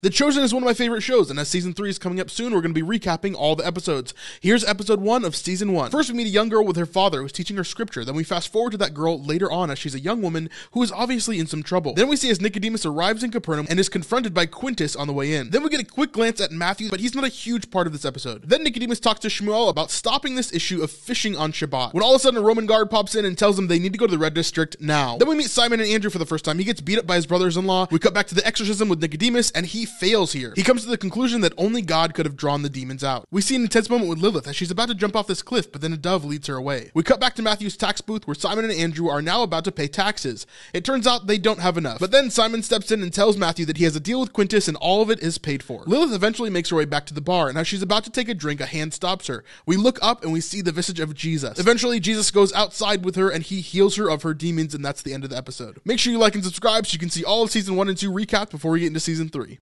The Chosen is one of my favorite shows, and as season 3 is coming up soon, we're going to be recapping all the episodes. Here's episode 1 of season 1. First, we meet a young girl with her father who's teaching her scripture. Then we fast forward to that girl later on as she's a young woman who is obviously in some trouble. Then we see as Nicodemus arrives in Capernaum and is confronted by Quintus on the way in. Then we get a quick glance at Matthew, but he's not a huge part of this episode. Then Nicodemus talks to Shmuel about stopping this issue of fishing on Shabbat. When all of a sudden a Roman guard pops in and tells them they need to go to the red district now. Then we meet Simon and Andrew for the first time. He gets beat up by his brothers-in-law. We cut back to the exorcism with Nicodemus, and he fails here. He comes to the conclusion that only God could have drawn the demons out. We see an intense moment with Lilith as she's about to jump off this cliff, but then a dove leads her away. We cut back to Matthew's tax booth where Simon and Andrew are now about to pay taxes. It turns out they don't have enough. But then Simon steps in and tells Matthew that he has a deal with Quintus and all of it is paid for. Lilith eventually makes her way back to the bar, and as she's about to take a drink, a hand stops her. We look up and we see the visage of Jesus. Eventually, Jesus goes outside with her and he heals her of her demons, and that's the end of the episode. Make sure you like and subscribe so you can see all of season 1 and 2 recapped before we get into season 3.